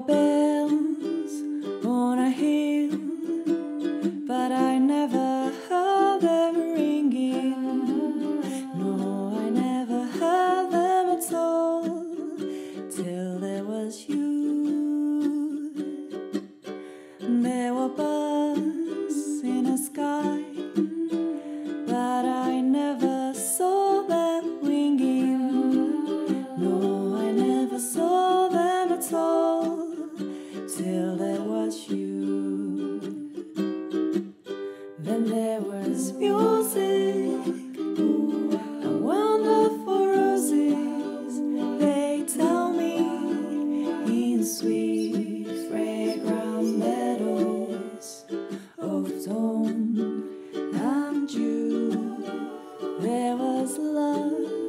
bed. ozone and you. There was love.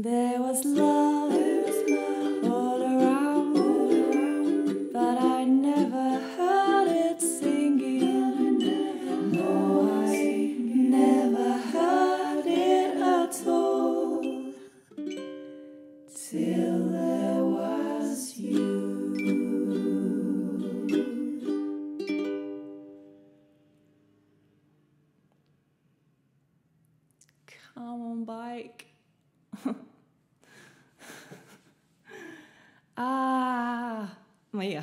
There was love all around, but I never heard it singing. No, I never heard it at all till there was you. Come on, bike. Ah, maar ja.